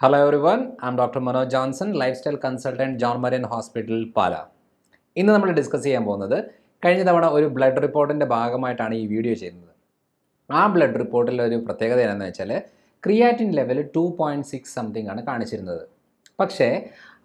Hello everyone, doctor Dr. Johnson Johnson, lifestyle consultant, John Marion Hospital, Pala ഇന്ന് നമ്മൾ discuss ചെയ്യാൻ പോകുന്നത് കഴിഞ്ഞ തവണ ഒരു ബ്ലഡ് റിപ്പോർട്ടിന്റെ ഭാഗമായിട്ടാണ് ഈ വീഡിയോ ചെയ്യുന്നത്. ആ ബ്ലഡ് റിപ്പോർട്ടിൽ ഒരു പ്രത്യേകത എന്താണെന്ന് വെച്ചാൽ creatine level two point six something ആണ് കാണിച്ചിരുന്നത്. പക്ഷേ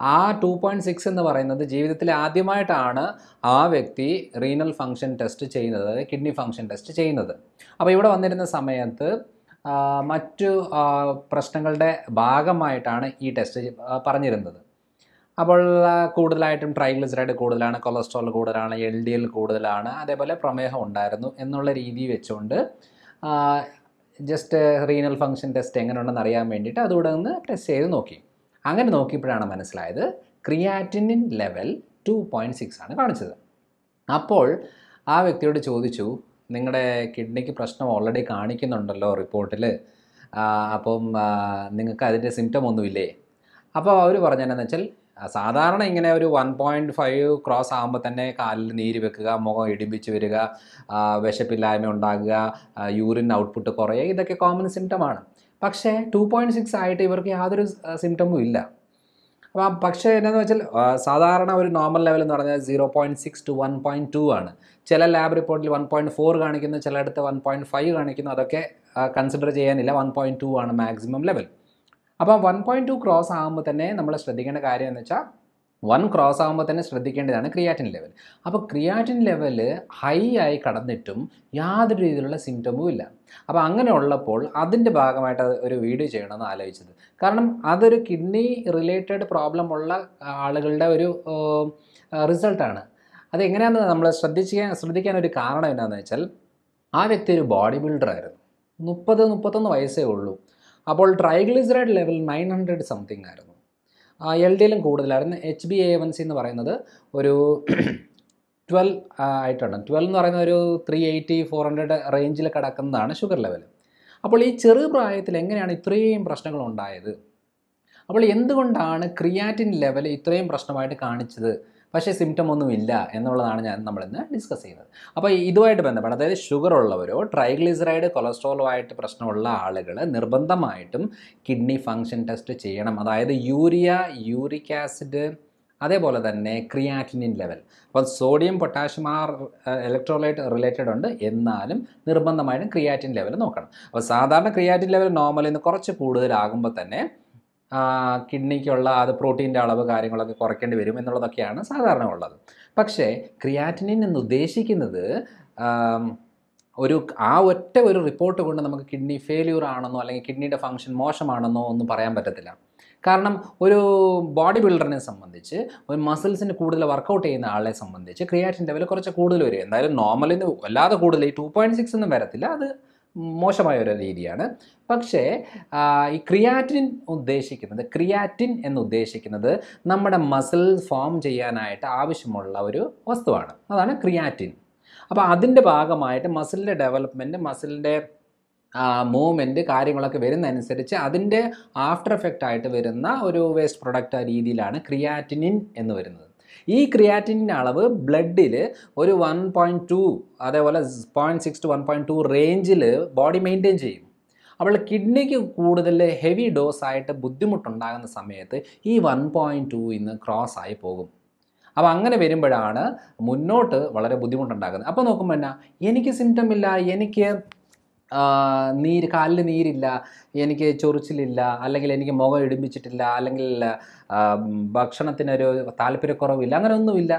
ആ ടു പോയിന്റ് സിക്സ് എന്ന് പറയുന്നത് ജീവിതത്തിൽ ആദ്യമായിട്ടാണ് ആ വ്യക്തി റീനൽ ഫങ്ഷൻ ടെസ്റ്റ് ചെയ്യുന്നത് കിഡ്നി ഫങ്ഷൻ ടെസ്റ്റ് ചെയ്യുന്നത്. അപ്പോൾ ഇവിടെ വന്നിരുന്ന സമയത്ത് ആ, മറ്റു പ്രശ്നങ്ങളുടെ ഭാഗമായിട്ടാണ് ഈ ടെസ്റ്റ് പറഞ്ഞിരുന്നത്. അപ്പോൾ കൂടുതലായിട്ടും ട്രൈഗ്ലിസറൈഡ് കൂടുതലാണ് കൊളസ്ട്രോൾ കൂടുതലാണ് എൽ ഡി എൽ കൂടുതലാണ് അതേപോലെ പ്രമേഹം ഉണ്ടായിരുന്നു എന്നുള്ള രീതി വെച്ചുകൊണ്ട് ജസ്റ്റ് റീനൽ ഫങ്ഷൻ ടെസ്റ്റ് എങ്ങനെയുണ്ടെന്ന് അറിയാൻ വേണ്ടിയിട്ട് അതുകൂടെ ഒന്ന് ടെസ്റ്റ് ചെയ്ത് നോക്കി. അങ്ങനെ നോക്കിയപ്പോഴാണ് മനസ്സിലായത് creatinine level two point six ആണ് കാണിച്ചത്. അപ്പോൾ ആ വ്യക്തിയോട് ചോദിച്ചു നിങ്ങളുടെ കിഡ്നിക്ക് പ്രശ്നം ഓൾറെഡി കാണിക്കുന്നുണ്ടല്ലോ റിപ്പോർട്ടിൽ അപ്പം നിങ്ങൾക്ക് അതിന്റെ സിംറ്റം ഒന്നുമില്ലേ? അപ്പോൾ അവർ പറഞ്ഞതെന്ന് വെച്ചാൽ സാധാരണ ഇങ്ങനെ ഒരു വൺ പോയിന്റ് ഫൈവ് ക്രോസ് ആകുമ്പോൾ തന്നെ കാലിൽ നീര് വെക്കുക മുഖം ഇടിപ്പിച്ച് വരിക വിശപ്പില്ലായ്മ ഉണ്ടാകുക യൂറിൻ ഔട്ട്പുട്ട് കുറയുക ഇതൊക്കെ കോമൺ സിംറ്റമാണ് പക്ഷേ ടു പോയിന്റ് സിക്സ് ആയിട്ട് ഇവർക്ക് യാതൊരു സിംറ്റമും ഇല്ല. അപ്പോൾ ആ പക്ഷേ എന്നാന്ന് വെച്ചാൽ സാധാരണ ഒരു നോർമൽ ലെവൽ എന്ന് പറഞ്ഞാൽ zero point six two one point two ആണ്. ചില ലാബ് റിപ്പോർട്ടിൽ വൺ പോയിന്റ് ഫോർ കാണിക്കുന്നു ചിലയിടത്ത് വൺ പോയിന്റ് ഫൈവ് കാണിക്കുന്നു. അതൊക്കെ കൺസിഡർ ചെയ്യാനില്ല. വൺ പോയിന്റ് ടു ആണ് മാക്സിമം ലെവൽ അപ്പോൾ വൺ പോയിന്റ് ടു ക്രോസ് ആകുമ്പോൾ തന്നെ നമ്മൾ ശ്രദ്ധിക്കേണ്ട കാര്യം എന്ന് വെച്ചാൽ വൺ ക്രോസ് ആകുമ്പോൾ തന്നെ ശ്രദ്ധിക്കേണ്ടതാണ് ക്രിയാറ്റിൻ ലെവൽ അപ്പോൾ ക്രിയാറ്റിൻ ലെവൽ ഹൈ ആയി കടന്നിട്ടും യാതൊരു രീതിയിലുള്ള സിംറ്റമും ഇല്ല. അപ്പോൾ അങ്ങനെ ഉള്ളപ്പോൾ അതിന്റെ ഭാഗമായിട്ട് ഒരു വീഡിയോ ചെയ്യണമെന്ന് ആലോചിച്ചത്. കാരണം അതൊരു കിഡ്നി റിലേറ്റഡ് പ്രോബ്ലം ഉള്ള ആളുകളുടെ ഒരു റിസൾട്ടാണ് അതെങ്ങനെയാണെന്ന് നമ്മൾ ശ്രദ്ധിക്കാൻ ശ്രദ്ധിക്കാൻ ഒരു കാരണം എന്താണെന്ന് വെച്ചാൽ ആ വ്യക്തി ഒരു ബോഡി ബിൽഡറായിരുന്നു മുപ്പത് മുപ്പത്തൊന്ന് വയസ്സേ ഉള്ളൂ. അപ്പോൾ triglyceride level nine hundred something ആയിരുന്നു. എൽ ഡി എല്ലും കൂടുതലായിരുന്നു. H B A one C എന്ന് പറയുന്നത് ഒരു ട്വൽവ് ആയിട്ടുണ്ട്. ട്വൽവ് എന്ന് പറയുന്നത് ഒരു ത്രീ എയ്റ്റി ഫോർ ഹൺഡ്രഡ് റേഞ്ചിൽ കിടക്കുന്നതാണ് ഷുഗർ ലെവൽ അപ്പോൾ ഈ ചെറു പ്രായത്തിൽ എങ്ങനെയാണ് ഇത്രയും പ്രശ്നങ്ങൾ ഉണ്ടായത്? അപ്പോൾ എന്തുകൊണ്ടാണ് ക്രിയാറ്റിൻ ലെവൽ ഇത്രയും പ്രശ്നമായിട്ട് കാണിച്ചത്? പക്ഷേ സിംറ്റം ഒന്നും ഇല്ല എന്നുള്ളതാണ് ഞാൻ നമ്മളിന്ന് ഡിസ്കസ് ചെയ്യുന്നത്. അപ്പോൾ ഇതുമായിട്ട് ബന്ധപ്പെട്ട് അതായത് ഷുഗർ ഉള്ളവരോ ട്രൈഗ്ലിസറൈഡ് കൊളസ്ട്രോളോ ആയിട്ട് പ്രശ്നമുള്ള ആളുകൾ നിർബന്ധമായിട്ടും കിഡ്നി ഫങ്ഷൻ ടെസ്റ്റ് ചെയ്യണം. അതായത് യൂരിയ യൂറിക് ആസിഡ് അതേപോലെ തന്നെ ക്രിയാറ്റിനിൻ ലെവൽ അപ്പോൾ സോഡിയം പൊട്ടാഷ്യം ആ ഇലക്ട്രോലൈറ്റ് റിലേറ്റഡ് ഉണ്ട്. എന്നാലും നിർബന്ധമായിട്ടും ക്രിയാറ്റിൻ ലെവൽ നോക്കണം. അപ്പോൾ സാധാരണ ക്രിയാറ്റിൻ ലെവൽ നോർമലിൽ നിന്ന് കുറച്ച് കൂടുതലാകുമ്പോൾ തന്നെ കിഡ്നിക്കുള്ള അത് പ്രോട്ടീന്റെ അളവ് കാര്യങ്ങളൊക്കെ കുറയ്ക്കേണ്ടി വരും എന്നുള്ളതൊക്കെയാണ് സാധാരണ ഉള്ളത്. പക്ഷേ ക്രിയാറ്റിനിൻ എന്ന് ഉദ്ദേശിക്കുന്നത് ഒരു ആ ഒറ്റ ഒരു റിപ്പോർട്ട് കൊണ്ട് നമുക്ക് കിഡ്നി ഫെയില്യൂർ ആണെന്നോ അല്ലെങ്കിൽ കിഡ്നിയുടെ ഫങ്ഷൻ മോശമാണെന്നോ ഒന്നും പറയാൻ പറ്റത്തില്ല. കാരണം ഒരു ബോഡി ബിൽഡറിനെ സംബന്ധിച്ച് ഒരു മസിൽസിന് കൂടുതൽ വർക്കൗട്ട് ചെയ്യുന്ന ആളെ സംബന്ധിച്ച് ക്രിയാറ്റിൻ ലെവൽ കുറച്ച് കൂടുതൽ വരും. എന്തായാലും നോർമലിന് വല്ലാതെ കൂടുതൽ ഈ ടു പോയിന്റ് സിക്സ് ഒന്നും വരത്തില്ല. അത് മോശമായ ഒരു രീതിയാണ്. പക്ഷേ ഈ ക്രിയാറ്റിൻ ഉദ്ദേശിക്കുന്നത് ക്രിയാറ്റിൻ എന്ന് ഉദ്ദേശിക്കുന്നത് നമ്മുടെ മസിൽ ഫോം ചെയ്യാനായിട്ട് ആവശ്യമുള്ള ഒരു വസ്തുവാണ്. അതാണ് ക്രിയാറ്റിൻ. അപ്പോൾ അതിന്റെ ഭാഗമായിട്ട് മസിലിന്റെ ഡെവലപ്മെന്റ് മസിലിന്റെ മൂവ്മെന്റ് കാര്യങ്ങളൊക്കെ വരുന്നതനുസരിച്ച് അതിന്റെ ആഫ്റ്റർ എഫക്റ്റ് ആയിട്ട് വരുന്ന ഒരു വേസ്റ്റ് പ്രൊഡക്റ്റ് രീതിയിലാണ് ക്രിയാറ്റിനിൻ എന്ന് വരുന്നത്. ഈ ക്രിയാറ്റിന്റെ അളവ് ബ്ലഡിൽ ഒരു വൺ പോയിന്റ് ടു അതേപോലെ point six two one point two റേഞ്ചിൽ ബോഡി മെയിന്റെയിൻ ചെയ്യും. അപ്പോൾ കിഡ്നിക്ക് കൂടുതൽ ഹെവി ഡോസ് ആയിട്ട് ബുദ്ധിമുട്ടുണ്ടാകുന്ന സമയത്ത് ഈ വൺ പോയിന്റ് ടു ഇന്ന് ക്രോസ് ആയി പോകും. അപ്പോൾ അങ്ങനെ വരുമ്പോഴാണ് മുന്നോട്ട് വളരെ ബുദ്ധിമുട്ടുണ്ടാകുന്നത്. അപ്പോൾ നോക്കുമ്പോൾ എന്നാ എനിക്ക് സിംറ്റം ഇല്ല എനിക്ക് നീര് കാലിൽ നീരില്ല എനിക്ക് ചൊറിച്ചിലില്ല അല്ലെങ്കിൽ എനിക്ക് മുഖം ഇടിപ്പിച്ചിട്ടില്ല അല്ലെങ്കിൽ ഭക്ഷണത്തിനൊരു താല്പര്യക്കുറവില്ല അങ്ങനെ ഒന്നുമില്ല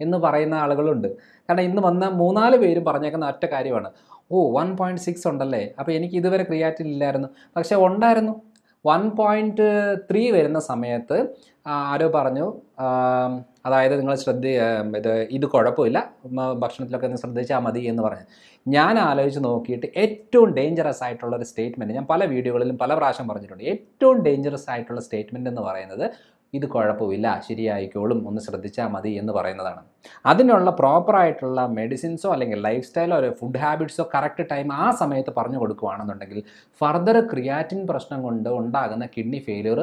എന്ന് പറയുന്ന ആളുകളുണ്ട്. കാരണം ഇന്ന് വന്ന മൂന്നാൽ പേരും പറഞ്ഞേക്കുന്ന ഒറ്റ കാര്യമാണ്. ഓ വൺ പോയിന്റ് സിക്സ് ഉണ്ടല്ലേ? അപ്പോൾ എനിക്ക് ഇതുവരെ ക്രിയാറ്റിൻ ഇല്ലായിരുന്നു. പക്ഷേ ഉണ്ടായിരുന്നു. വൺ പോയിന്റ് ത്രീ വരുന്ന സമയത്ത് ആരോ പറഞ്ഞു. അതായത് നിങ്ങൾ ശ്രദ്ധ ഇത് ഇത് കുഴപ്പമില്ല. ഭക്ഷണത്തിലൊക്കെ ഒന്ന് ശ്രദ്ധിച്ചാൽ മതി എന്ന് പറഞ്ഞു. ഞാൻ ആലോചിച്ച് നോക്കിയിട്ട് ഏറ്റവും ഡേഞ്ചറസ് ആയിട്ടുള്ള ഒരു സ്റ്റേറ്റ്മെന്റ് ഞാൻ പല വീഡിയോകളിലും പല പ്രാവശ്യം പറഞ്ഞിട്ടുണ്ട്. ഏറ്റവും ഡേഞ്ചറസ് ആയിട്ടുള്ള സ്റ്റേറ്റ്മെന്റ് എന്ന് പറയുന്നത് ഇത് കുഴപ്പമില്ല ശരിയായിക്കോളും ഒന്ന് ശ്രദ്ധിച്ചാൽ മതി എന്ന് പറയുന്നതാണ്. അതിനുള്ള പ്രോപ്പറായിട്ടുള്ള മെഡിസിൻസോ അല്ലെങ്കിൽ ലൈഫ് സ്റ്റൈലോ ഫുഡ് ഹാബിറ്റ്സോ കറക്റ്റ് ടൈം ആ സമയത്ത് പറഞ്ഞു കൊടുക്കുകയാണെന്നുണ്ടെങ്കിൽ ഫർദർ ക്രിയാറ്റിൻ പ്രശ്നം കൊണ്ട് ഉണ്ടാകുന്ന കിഡ്നി ഫെയിലിയർ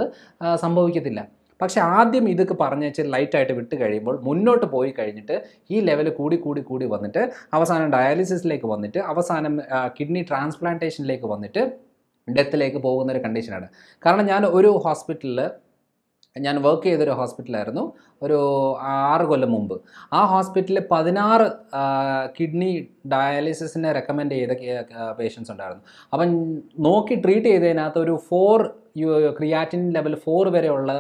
സംഭവിക്കത്തില്ല. പക്ഷേ ആദ്യം ഇതൊക്കെ പറഞ്ഞേച്ച് ലൈറ്റായിട്ട് വിട്ട് കഴിയുമ്പോൾ മുന്നോട്ട് പോയി കഴിഞ്ഞിട്ട് ഈ ലെവൽ കൂടി കൂടി കൂടി വന്നിട്ട് അവസാനം ഡയാലിസിസിലേക്ക് വന്നിട്ട് അവസാനം കിഡ്നി ട്രാൻസ്പ്ലാന്റേഷനിലേക്ക് വന്നിട്ട് ഡെത്തിലേക്ക് പോകുന്ന ഒരു കണ്ടീഷനാണ് കാരണം ഞാൻ ഒരു ഹോസ്പിറ്റലിൽ ഞാൻ വർക്ക് ചെയ്തൊരു ഹോസ്പിറ്റലായിരുന്നു ഒരു ആറ് കൊല്ലം മുമ്പ്. ആ ഹോസ്പിറ്റലിൽ പതിനാറ് കിഡ്നി ഡയാലിസിസിനെ റെക്കമെൻഡ് ചെയ്ത പേഷ്യൻസ് ഉണ്ടായിരുന്നു. അപ്പം നോക്കി ട്രീറ്റ് ചെയ്തതിനകത്ത് ഒരു ഫോർ ക്രിയാറ്റിൻ ലെവൽ ഫോർ വരെയുള്ള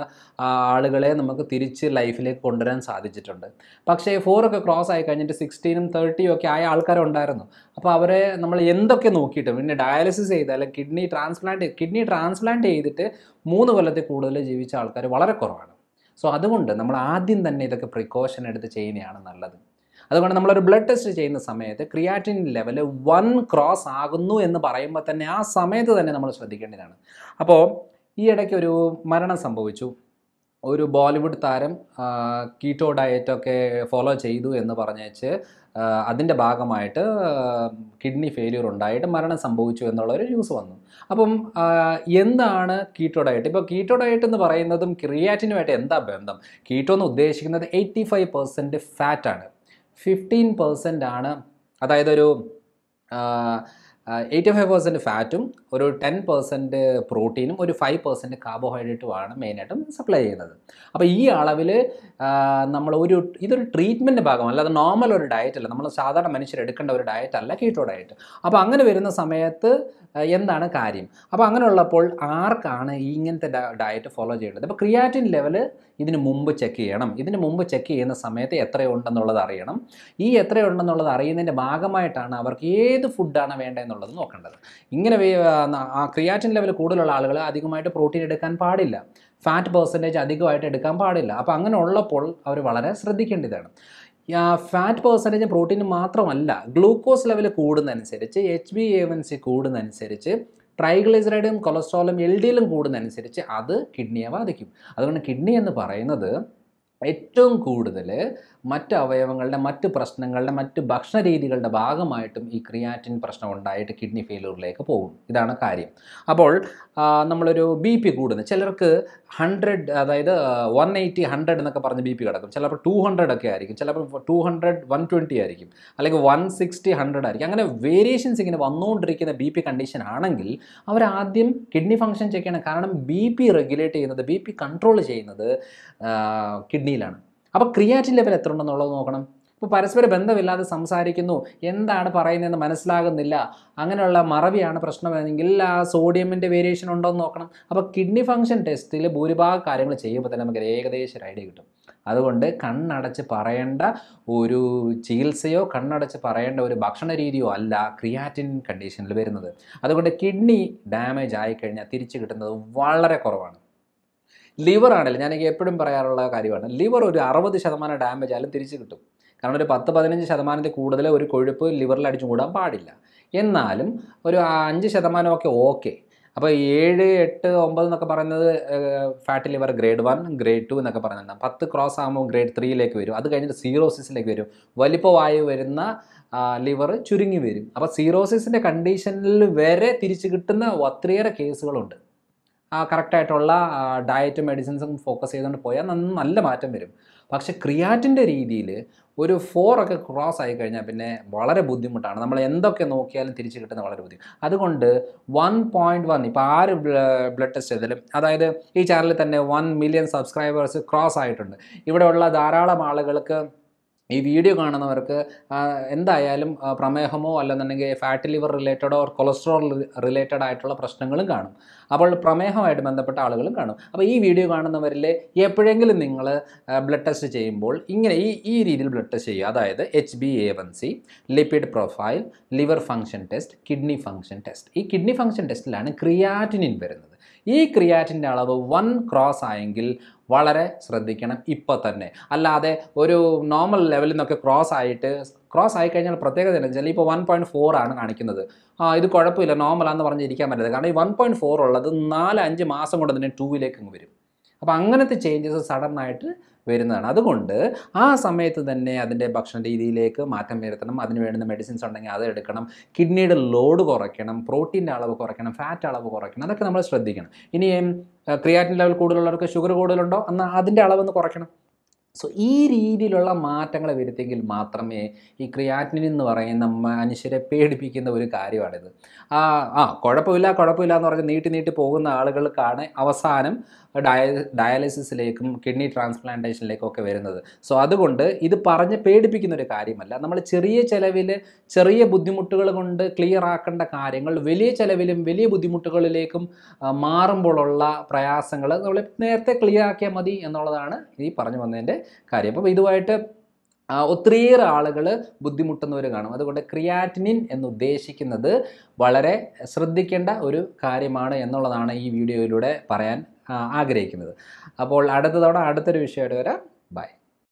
ആളുകളെ നമുക്ക് തിരിച്ച് ലൈഫിലേക്ക് കൊണ്ടുവരാൻ സാധിച്ചിട്ടുണ്ട്. പക്ഷേ ഫോറൊക്കെ ക്രോസ് ആയി കഴിഞ്ഞിട്ട് സിക്സ്റ്റീനും തേർട്ടിയും ഒക്കെ ആയ ആൾക്കാരുണ്ടായിരുന്നു. അപ്പോൾ അവരെ നമ്മൾ എന്തൊക്കെ നോക്കിയിട്ട് പിന്നെ ഡയാലിസിസ് ചെയ്താൽ കിഡ്നി ട്രാൻസ്പ്ലാന്റ് കിഡ്നി ട്രാൻസ്പ്ലാന്റ് ചെയ്തിട്ട് മൂന്ന് കൊല്ലത്തിൽ കൂടുതൽ ജീവിച്ച ആൾക്കാർ വളരെ കുറവാണ്. സോ അതുകൊണ്ട് നമ്മൾ ആദ്യം തന്നെ ഇതൊക്കെ പ്രിക്കോഷൻ എടുത്ത് ചെയ്യുന്നതാണ് നല്ലത്. അതുകൊണ്ട് നമ്മളൊരു ബ്ലഡ് ടെസ്റ്റ് ചെയ്യുന്ന സമയത്ത് ക്രിയാറ്റിൻ ലെവൽ വൺ ക്രോസ് ആകുന്നു എന്ന് പറയുമ്പോൾ തന്നെ ആ സമയത്ത് തന്നെ നമ്മൾ ശ്രദ്ധിക്കേണ്ടതാണ്. അപ്പോൾ ഈ ഇടയ്ക്ക് ഒരു മരണം സംഭവിച്ചു. ഒരു ബോളിവുഡ് താരം കീറ്റോ ഡയറ്റൊക്കെ ഫോളോ ചെയ്തു എന്ന് പറഞ്ഞേച്ച് അതിന്റെ ഭാഗമായിട്ട് കിഡ്നി ഫെയിലിയർ ഉണ്ടായിട്ട് മരണം സംഭവിച്ചു എന്നുള്ളൊരു ന്യൂസ് വന്നു. അപ്പം എന്താണ് കീറ്റോ ഡയറ്റ് ഇപ്പോൾ കീറ്റോ ഡയറ്റ് എന്ന് പറയുന്നതും ക്രിയാറ്റിനുമായിട്ട് എന്താ ബന്ധം? കീറ്റോ എന്ന് ഉദ്ദേശിക്കുന്നത് എയ്റ്റി ഫൈവ് പെർസെന്റ് ഫാറ്റാണ് ഫിഫ്റ്റീൻ പെർസെന്റ് ആണ്. അതായത് ഒരു എയ്റ്റി ഫൈവ് പെർസെന്റ് ഫാറ്റും ഒരു ടെൻ പെർസെന്റ് പ്രോട്ടീനും ഒരു ഫൈവ് പെർസെന്റ് കാർബോഹൈഡ്രേറ്റുമാണ് മെയിനായിട്ടും സപ്ലൈ ചെയ്യുന്നത്. അപ്പോൾ ഈ അളവിൽ നമ്മൾ ഒരു ഇതൊരു ട്രീറ്റ്മെന്റ് ഭാഗം അല്ലാതെ നോർമൽ ഒരു ഡയറ്റ് അല്ല. നമ്മൾ സാധാരണ മനുഷ്യർ എടുക്കേണ്ട ഒരു ഡയറ്റ് അല്ല കീറ്റോ ഡയറ്റ് അപ്പോൾ അങ്ങനെ വരുന്ന സമയത്ത് എന്താണ് കാര്യം? അപ്പോൾ അങ്ങനെ ഉള്ളപ്പോൾ ആർക്കാണ് ഇങ്ങനത്തെ ഡയറ്റ് ഫോളോ ചെയ്യേണ്ടത്? അപ്പോൾ ക്രിയാറ്റിൻ ലെവൽ ഇതിന് മുമ്പ് ചെക്ക് ചെയ്യണം. ഇതിന് മുമ്പ് ചെക്ക് ചെയ്യുന്ന സമയത്ത് എത്രയുണ്ടെന്നുള്ളത് അറിയണം. ഈ എത്രയുണ്ടെന്നുള്ളത് അറിയുന്നതിന്റെ ഭാഗമായിട്ടാണ് അവർക്ക് ഏത് ഫുഡാണ് വേണ്ടതെന്നുള്ളത് നോക്കേണ്ടത്. ഇങ്ങനെ ആ ക്രിയാറ്റിൻ ലെവൽ കൂടുതലുള്ള ആളുകൾ അധികമായിട്ട് പ്രോട്ടീൻ എടുക്കാൻ പാടില്ല. ഫാറ്റ് പെർസെന്റേജ് അധികമായിട്ട് എടുക്കാൻ പാടില്ല. അപ്പോൾ അങ്ങനെ ഉള്ളപ്പോൾ അവർ വളരെ ശ്രദ്ധിക്കേണ്ടതാണ്. ഫാറ്റ് പെർസെന്റേജ് പ്രോട്ടീൻ മാത്രമല്ല glucose level കൂടുന്നതനുസരിച്ച് H B A one C കൂടുന്നതനുസരിച്ച് ട്രൈഗ്ലിസറൈഡും കൊളസ്ട്രോളും എൽ ഡി എല്ലും കൂടുന്നതനുസരിച്ച് അത് കിഡ്നിയെ ബാധിക്കും. അതുകൊണ്ട് കിഡ്നി എന്ന് പറയുന്നത് ഏറ്റവും കൂടുതൽ മറ്റ് അവയവങ്ങളുടെ മറ്റ് പ്രശ്നങ്ങളുടെ മറ്റ് ഭക്ഷണ രീതികളുടെ ഭാഗമായിട്ടും ഈ ക്രിയാറ്റിൻ പ്രശ്നം ഉണ്ടായിട്ട് കിഡ്നി ഫെയിലൂറിലേക്ക് പോകും. ഇതാണ് കാര്യം. അപ്പോൾ നമ്മളൊരു ബി പി കൂടുന്നു. ചിലർക്ക് ഹൺഡ്രഡ് അതായത് വൺ എയ്റ്റി ഹൺഡ്രഡ് എന്നൊക്കെ പറഞ്ഞ് ബി പി കിടക്കും. ചിലപ്പോൾ ടു ഹൺഡ്രഡ് ഒക്കെ ആയിരിക്കും. ചിലപ്പോൾ ടു ഹൺഡ്രഡ് വൺ ട്വന്റി ആയിരിക്കും. അല്ലെങ്കിൽ വൺ സിക്സ്റ്റി ഹൺഡ്രഡ് ആയിരിക്കും. അങ്ങനെ വേരിയേഷൻസ് ഇങ്ങനെ വന്നുകൊണ്ടിരിക്കുന്ന ബി പി കണ്ടീഷൻ ആണെങ്കിൽ അവരാദ്യം കിഡ്നി ഫങ്ഷൻ ചെക്ക് ചെയ്യണം. കാരണം ബി പി റെഗുലേറ്റ് ചെയ്യുന്നത് ബി പി കൺട്രോൾ ചെയ്യുന്നത് കിഡ്നിയിലാണ് അപ്പോൾ ക്രിയാറ്റിൻ ലെവൽ എത്ര ഉണ്ടെന്നുള്ളത് നോക്കണം. ഇപ്പോൾ പരസ്പര ബന്ധമില്ലാതെ സംസാരിക്കുന്നു എന്താണ് പറയുന്നതെന്ന് മനസ്സിലാകുന്നില്ല അങ്ങനെയുള്ള മറവിയാണ് പ്രശ്നമെങ്കിൽ ആ സോഡിയമിന്റെ വേരിയേഷൻ ഉണ്ടോ എന്ന് നോക്കണം. അപ്പോൾ കിഡ്നി ഫംഗ്ഷൻ ടെസ്റ്റിൽ ഭൂരിഭാഗം കാര്യങ്ങൾ ചെയ്യുമ്പോൾ തന്നെ നമുക്ക് ഏകദേശം ഒരു ഐഡിയ കിട്ടും. അതുകൊണ്ട് കണ്ണടച്ച് പറയേണ്ട ഒരു ചികിത്സയോ കണ്ണടച്ച് പറയേണ്ട ഒരു ഭക്ഷണ രീതിയോ അല്ല ക്രിയാറ്റിൻ കണ്ടീഷനിൽ വരുന്നത്. അതുകൊണ്ട് കിഡ്നി ഡാമേജ് ആയിക്കഴിഞ്ഞാൽ തിരിച്ചു കിട്ടുന്നത് വളരെ കുറവാണ്. ലിവർ ആണല്ലോ? ഞാൻ എപ്പോഴും പറയാറുള്ള കാര്യമാണ്. ലിവർ ഒരു അറുപത് ശതമാനം ഡാമേജ് ആയാലും തിരിച്ചു കിട്ടും. കാരണം ഒരു പത്ത് പതിനഞ്ച് ശതമാനത്തിൽ കൂടുതൽ ഒരു കൊഴുപ്പ് ലിവറിൽ അടിച്ചു കൂടാൻ പാടില്ല. എന്നാലും ഒരു അഞ്ച് ശതമാനമൊക്കെ ഓക്കെ അപ്പോൾ ഏഴ് എട്ട് ഒമ്പത് എന്നൊക്കെ പറയുന്നത് fat liver grade one grade two എന്നൊക്കെ പറയുന്നത് പത്ത് ക്രോസ് ആകുമ്പോൾ ഗ്രേഡ് ത്രീയിലേക്ക് വരും. അത് കഴിഞ്ഞിട്ട് സീറോസിസിലേക്ക് വരും. വലിപ്പമായി വരുന്ന ലിവർ ചുരുങ്ങി വരും. അപ്പോൾ സീറോസിസിന്റെ കണ്ടീഷനിൽ വരെ തിരിച്ചു കിട്ടുന്ന ഒത്തിരിയേറെ കേസുകളുണ്ട് കറക്റ്റായിട്ടുള്ള ഡയറ്റ് മെഡിസിൻസും ഫോക്കസ് ചെയ്തുകൊണ്ട് പോയാൽ നല്ല മാറ്റം വരും. പക്ഷെ ക്രിയാറ്റിന്റെ രീതിയിൽ ഒരു ഫോർ ഒക്കെ ക്രോസ് ആയി കഴിഞ്ഞാൽ പിന്നെ വളരെ ബുദ്ധിമുട്ടാണ്. നമ്മൾ എന്തൊക്കെ നോക്കിയാലും തിരിച്ച് കിട്ടുന്ന വളരെ ബുദ്ധിമുട്ട്. അതുകൊണ്ട് വൺ പോയിന്റ് വൺ ഇപ്പോൾ ആര് ബ്ലഡ് ടെസ്റ്റ് ചെയ്താലും അതായത് ഈ ചാനലിൽ തന്നെ വൺ മില്യൺ സബ്സ്ക്രൈബേഴ്സ് ക്രോസ് ആയിട്ടുണ്ട്. ഇവിടെയുള്ള ധാരാളം ആളുകൾക്ക് ഈ വീഡിയോ കാണുന്നവർക്ക് എന്തായാലും പ്രമേഹമോ അല്ലെന്നുണ്ടെങ്കിൽ ഫാറ്റ് ലിവർ റിലേറ്റഡോ കൊളസ്ട്രോൾ റിലേറ്റഡ് ആയിട്ടുള്ള പ്രശ്നങ്ങളും കാണും. അപ്പോൾ പ്രമേഹമായിട്ട് ബന്ധപ്പെട്ട ആളുകളും കാണും. അപ്പോൾ ഈ വീഡിയോ കാണുന്നവരിൽ എപ്പോഴെങ്കിലും നിങ്ങൾ ബ്ലഡ് ടെസ്റ്റ് ചെയ്യുമ്പോൾ ഇങ്ങനെ ഈ ഈ രീതിയിൽ ബ്ലഡ് ടെസ്റ്റ് ചെയ്യുക. അതായത് H B A one C lipid profile liver function test kidney function test ഈ കിഡ്നി ഫങ്ഷൻ ടെസ്റ്റിലാണ് ക്രിയാറ്റിനിൻ വരുന്നത്. ഈ ക്രിയാറ്റിന്റെ അളവ് വൺ ക്രോസ് ആയെങ്കിൽ വളരെ ശ്രദ്ധിക്കണം ഇപ്പോൾ തന്നെ. അല്ലാതെ ഒരു നോർമൽ ലെവലിൽ നിന്നൊക്കെ ക്രോസ് ആയിട്ട് ക്രോസ് ആയി കഴിഞ്ഞാൽ പ്രത്യേകത എന്താ വെച്ചാൽ ഇപ്പോൾ വൺ പോയിന്റ് ഫോർ ആണ് കാണിക്കുന്നത്. ആ ഇത് കുഴപ്പമില്ല നോർമലാന്ന് പറഞ്ഞ് ഇരിക്കാൻ പറ്റരുത് കാരണം ഈ വൺ പോയിന്റ് ഫോർ ഉള്ളത് നാല് അഞ്ച് മാസം കൊണ്ട് തന്നെ ടൂവിലേക്ക് അങ്ങ് വരും. അപ്പോൾ അങ്ങനത്തെ ചേഞ്ചസ് സഡൻ ആയിട്ട് വരുന്നതാണ്. അതുകൊണ്ട് ആ സമയത്ത് തന്നെ അതിന്റെ ഭക്ഷണ രീതിയിലേക്ക് മാറ്റം വരുത്തണം. അതിന് വേണ്ടുന്ന മെഡിസിൻസ് ഉണ്ടെങ്കിൽ അത് എടുക്കണം. കിഡ്നിയുടെ ലോഡ് കുറയ്ക്കണം. പ്രോട്ടീന്റെ അളവ് കുറയ്ക്കണം. ഫാറ്റ് അളവ് കുറയ്ക്കണം. അതൊക്കെ നമ്മൾ ശ്രദ്ധിക്കണം. ഇനി ക്രിയാറ്റിൻ ലെവൽ കൂടുതലുള്ളവർക്ക് ഷുഗർ കൂടുതലുണ്ടോ? എന്നാൽ അതിന്റെ അളവൊന്ന് കുറയ്ക്കണം. സോ ഈ രീതിയിലുള്ള മാറ്റങ്ങൾ വരുത്തിയെങ്കിൽ മാത്രമേ ഈ ക്രിയാറ്റിൻ എന്ന് പറയുന്ന മനുഷ്യരെ പേടിപ്പിക്കുന്ന ഒരു കാര്യമാണിത്. ആ ആ കുഴപ്പമില്ല കുഴപ്പമില്ല എന്ന് പറഞ്ഞ് നീട്ടി നീട്ടി പോകുന്ന ആളുകൾക്കാണ് അവസാനം ഡയ ഡയാലിസിസിലേക്കും കിഡ്നി ട്രാൻസ്പ്ലാന്റേഷനിലേക്കും ഒക്കെ വരുന്നത്. സോ അതുകൊണ്ട് ഇത് പറഞ്ഞ് പേടിപ്പിക്കുന്ന ഒരു കാര്യമല്ല. നമ്മൾ ചെറിയ ചിലവിൽ ചെറിയ ബുദ്ധിമുട്ടുകൾ കൊണ്ട് ക്ലിയർ ആക്കേണ്ട കാര്യങ്ങൾ വലിയ ചിലവിലും വലിയ ബുദ്ധിമുട്ടുകളിലേക്കും മാറുമ്പോഴുള്ള പ്രയാസങ്ങൾ നമ്മൾ നേരത്തെ ക്ലിയർ ആക്കിയാൽ മതി എന്നുള്ളതാണ് ഈ പറഞ്ഞു വന്നതിന്റെ കാര്യം. അപ്പോൾ ഇതുമായിട്ട് ഒത്തിരിയേറെ ആളുകൾ ബുദ്ധിമുട്ടുന്നവർ കാണും. അതുകൊണ്ട് ക്രിയാറ്റിനിൻ എന്ന് ഉദ്ദേശിക്കുന്നത് വളരെ ശ്രദ്ധിക്കേണ്ട ഒരു കാര്യമാണ് എന്നുള്ളതാണ് ഈ വീഡിയോയിലൂടെ പറയാൻ ആഗ്രഹിക്കുന്നത്. അപ്പോൾ അടുത്ത തവണ അടുത്തൊരു വിഷയമായിട്ട് വരാം. ബൈ